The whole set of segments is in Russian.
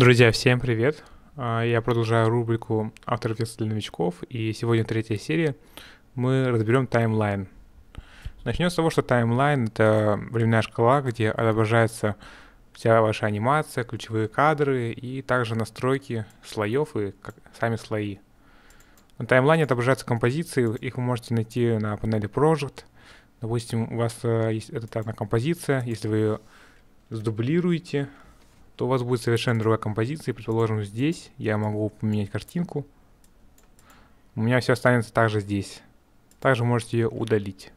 Друзья, всем привет! А, Я продолжаю рубрику «Автор для новичков», и сегодня третья серия. Мы разберем таймлайн. Начнем с того, что таймлайн — это временная шкала, где отображается вся ваша анимация, ключевые кадры и также настройки слоев и сами слои. На таймлайне отображаются композиции, их вы можете найти на панели Project. Допустим, у вас э, есть эта композиция, если вы ее сдублируете, то у вас будет совершенно другая композиция. Предположим, здесь я могу поменять картинку. У меня все останется также здесь. Также можете ее удалить.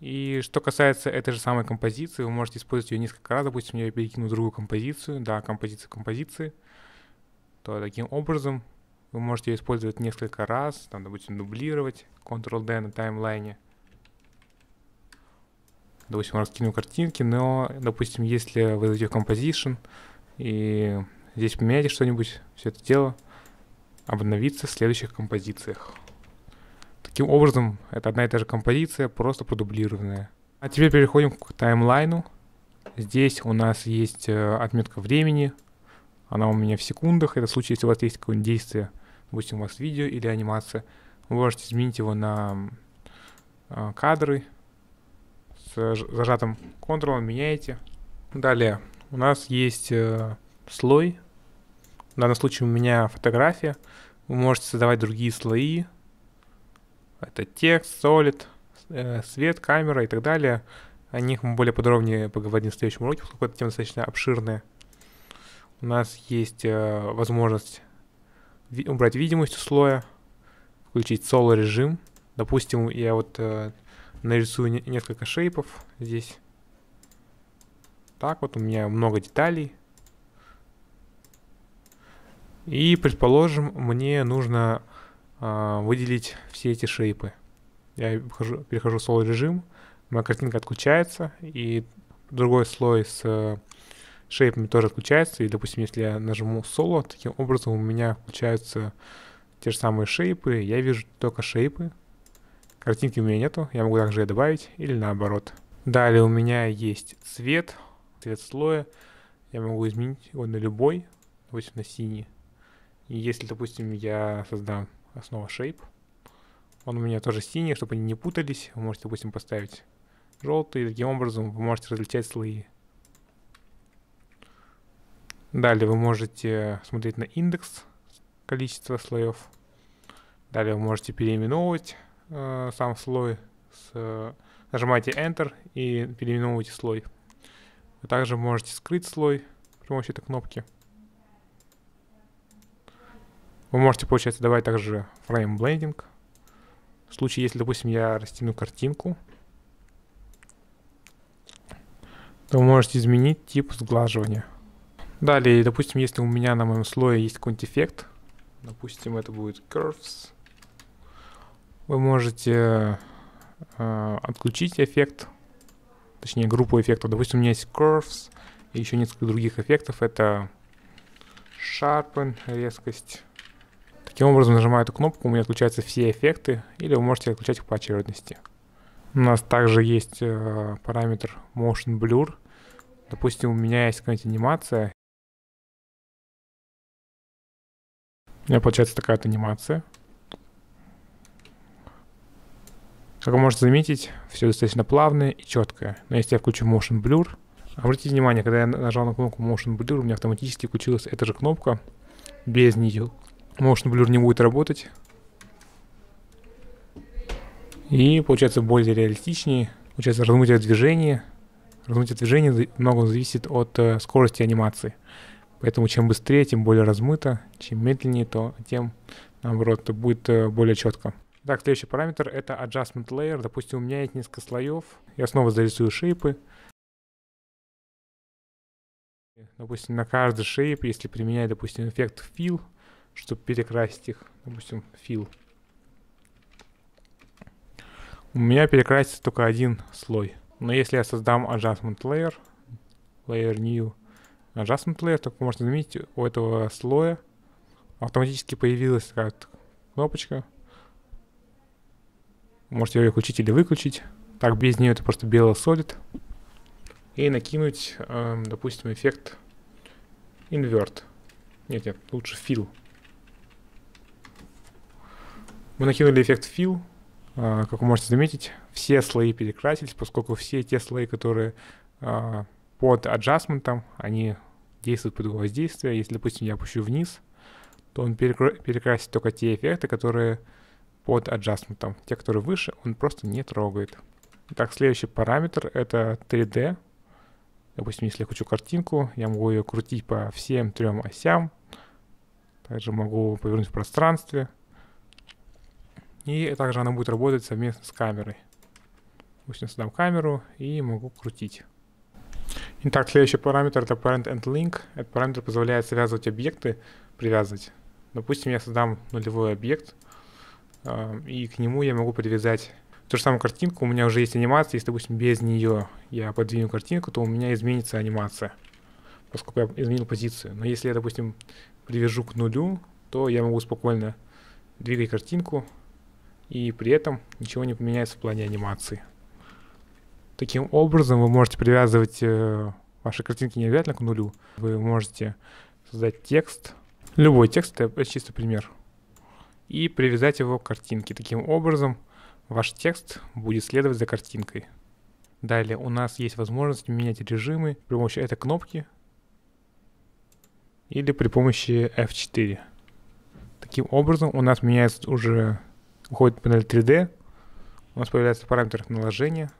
И что касается этой же самой композиции, вы можете использовать ее несколько раз. Допустим, я перекину другую композицию. Да, композиция композиции. То таким образом вы можете ее использовать несколько раз. Там, допустим, дублировать. Ctrl-D на таймлайне. Допустим, раскину картинки, но, допустим, если вы зайдете в Composition, и здесь поменяете что-нибудь, все это дело обновится в следующих композициях. Таким образом, это одна и та же композиция, просто продублированная. А теперь переходим к таймлайну. Здесь у нас есть э, отметка времени. Она у меня в секундах. Это в случае, если у вас есть какое-нибудь действие, допустим, у вас видео или анимация. Вы можете изменить его на э, кадры. С зажатым Ctrl меняете. Далее у нас есть э, слой. В данном случае у меня фотография. Вы можете создавать другие слои. Это текст, solid, э, свет, камера и так далее. О них мы более подробнее поговорим в следующем уроке, поскольку эта тема достаточно обширная. У нас есть э, возможность ви- убрать видимость у слоя, включить соло режим. Допустим, я вот э, нарисую не- несколько шейпов здесь. Так вот, у меня много деталей. И, предположим, мне нужно а, выделить все эти шейпы. Я перехожу, перехожу в соло режим, моя картинка отключается, и другой слой с э, шейпами тоже отключается. И, допустим, если я нажму соло, таким образом у меня включаются те же самые шейпы, я вижу только шейпы. Картинки у меня нету, я могу также добавить или наоборот. Далее у меня есть цвет, цвет слоя. Я могу изменить его на любой, допустим, на синий. И если, допустим, я создам основа shape, он у меня тоже синий, чтобы они не путались. Вы можете, допустим, поставить желтый. Таким образом вы можете различать слои. Далее вы можете смотреть на индекс количества слоев. Далее вы можете переименовывать э, сам слой. С, э, нажимаете Enter и переименовываете слой. Вы также можете скрыть слой при помощи этой кнопки. Вы можете, получается, давать также frame blending. В случае, если, допустим, я растяну картинку, то вы можете изменить тип сглаживания. Далее, допустим, если у меня на моем слое есть какой-нибудь эффект, допустим, это будет curves, вы можете э, отключить эффект, точнее группу эффектов. Допустим, у меня есть curves и еще несколько других эффектов. Это sharpen, резкость. Таким образом, нажимая эту кнопку, у меня отключаются все эффекты, или вы можете отключать их по очередности. У нас также есть э, параметр motion blur. Допустим, у меня есть какая-нибудь анимация. У меня получается такая вот анимация. Как вы можете заметить, все достаточно плавное и четкое. Но если я включу Motion Blur, обратите внимание, когда я нажал на кнопку Motion Blur, у меня автоматически включилась эта же кнопка. Без нее Motion Blur не будет работать. И получается более реалистичнее. Получается размытие движения. Размытие движения много зависит от э, скорости анимации. Поэтому чем быстрее, тем более размыто. Чем медленнее, то тем, наоборот, будет э, более четко. Так, следующий параметр это Adjustment Layer. Допустим, у меня есть несколько слоев. Я снова зарисую шейпы. Допустим, на каждый шейп, если применять, допустим, эффект Fill, чтобы перекрасить их, допустим, Fill, у меня перекрасится только один слой. Но если я создам Adjustment Layer, Layer New, Adjustment Layer, то можете заметить, у этого слоя автоматически появилась такая вот кнопочка. Можете ее включить или выключить. Так, без нее это просто белый solid. И накинуть, эм, допустим, эффект Invert. Нет, нет, лучше fill. Мы накинули эффект fill. А, как вы можете заметить, все слои перекрасились, поскольку все те слои, которые а, под аджастментом, они действуют под его воздействие. Если, допустим, я опущу вниз, то он перекрасит только те эффекты, которые под аджастментом. Те, которые выше, он просто не трогает. Итак, следующий параметр — это 3D. Допустим, если я хочу картинку, я могу ее крутить по всем трем осям. Также могу повернуть в пространстве. И также она будет работать совместно с камерой. Допустим, создам камеру и могу крутить. Итак, следующий параметр это parent and link. Этот параметр позволяет связывать объекты, привязывать. Допустим, я создам нулевой объект, и к нему я могу привязать ту же самую картинку. У меня уже есть анимация, если, допустим, без нее я подвину картинку, то у меня изменится анимация, поскольку я изменил позицию. Но если я, допустим, привяжу к нулю, то я могу спокойно двигать картинку, и при этом ничего не поменяется в плане анимации. Таким образом вы можете привязывать э, ваши картинки не обязательно к нулю. Вы можете создать текст, любой текст, это чисто пример, и привязать его к картинке. Таким образом ваш текст будет следовать за картинкой. Далее у нас есть возможность менять режимы при помощи этой кнопки или при помощи F4. Таким образом у нас меняется уже уходит панель 3D, у нас появляется параметр наложения.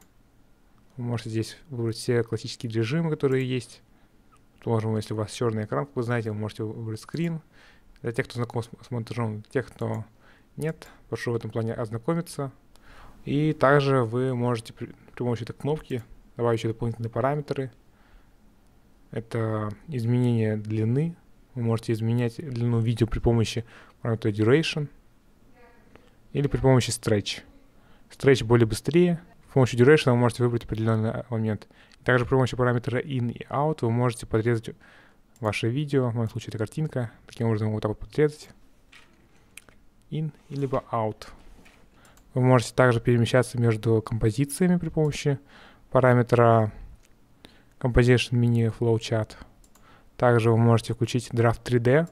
Вы можете здесь выбрать все классические режимы, которые есть. Положим, если у вас черный экран, как вы знаете, вы можете выбрать скрин. Для тех, кто знаком с, с монтажом, тех, кто нет, прошу в этом плане ознакомиться. И также вы можете при, при помощи этой кнопки добавить еще дополнительные параметры. Это изменение длины. Вы можете изменять длину видео при помощи параметра duration – или при помощи stretch. Stretch более быстрее. С помощью duration вы можете выбрать определенный момент. Также при помощи параметра in и out вы можете подрезать ваше видео, в моем случае это картинка. Таким образом вот так вот подрезать. In либо out. Вы можете также перемещаться между композициями при помощи параметра Composition Mini Flowchart. Также вы можете включить Draft 3D.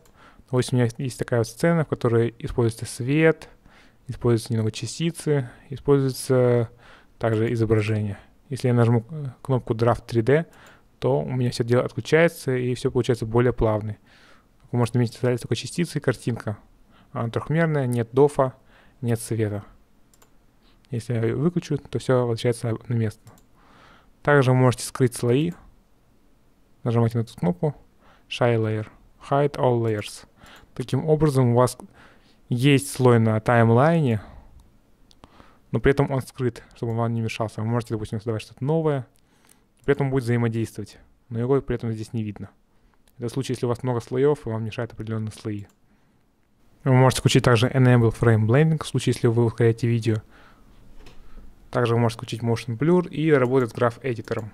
Вот у меня есть такая вот сцена, в которой используется свет, используются немного частицы, используется также изображение. Если я нажму э, кнопку Draft 3D, то у меня все дело отключается и все получается более плавно. Вы можете заметить, остались только частицы и картинка. Она трехмерная, нет дофа, нет света. Если я выключу, то все возвращается на место. Также вы можете скрыть слои. Нажимайте на эту кнопку Shy Layer. Hide All Layers. Таким образом у вас есть слой на таймлайне, но при этом он скрыт, чтобы вам не мешался. Вы можете, допустим, создавать что-то новое, при этом будет взаимодействовать, но его при этом здесь не видно. Это случай, если у вас много слоев, и вам мешают определенные слои. Вы можете включить также Enable Frame Blending, в случае, если вы ускоряете видео. Также вы можете включить Motion Blur и работать с граф эдитором.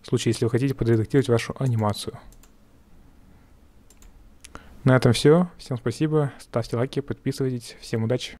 В случае, если вы хотите подредактировать вашу анимацию. На этом все. Всем спасибо. Ставьте лайки, подписывайтесь. Всем удачи.